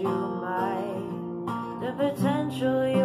you might, the potential you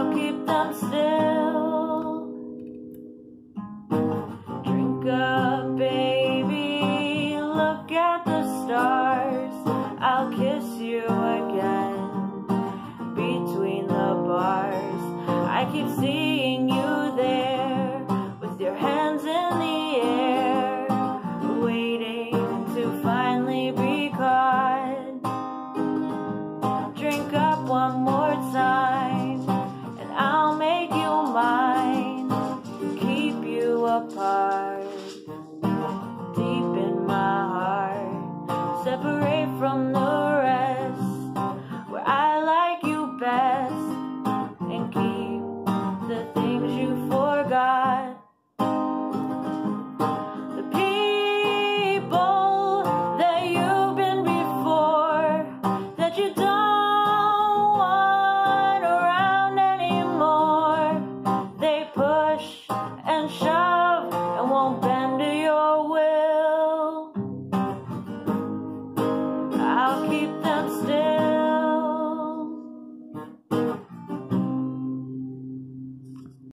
I'll keep them still. Drink up, baby, look at the stars. I'll kiss you again between the bars. I keep seeing.